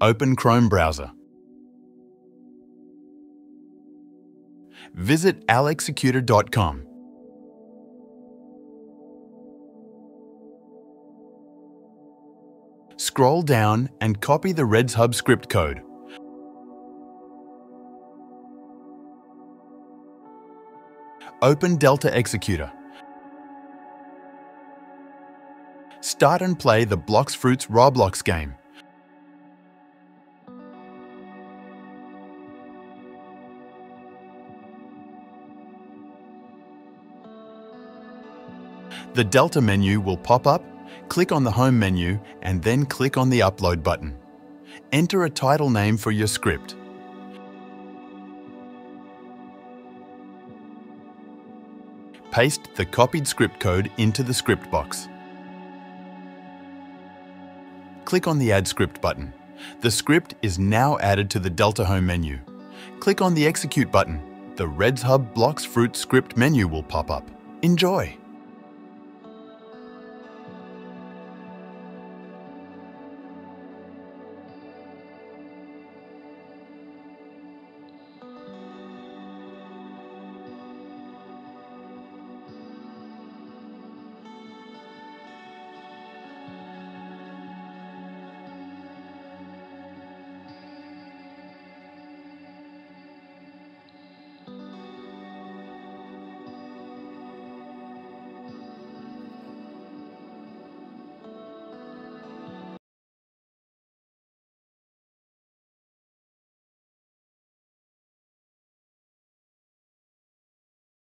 Open Chrome browser. Visit allexecutor.com. Scroll down and copy the Redz Hub script code. Open Delta Executor. Start and play the Blox Fruits Roblox game. The Delta menu will pop up, click on the Home menu and then click on the Upload button. Enter a title name for your script. Paste the copied script code into the script box. Click on the Add Script button. The script is now added to the Delta Home menu. Click on the Execute button. The Redz Hub Blox Fruit script menu will pop up. Enjoy!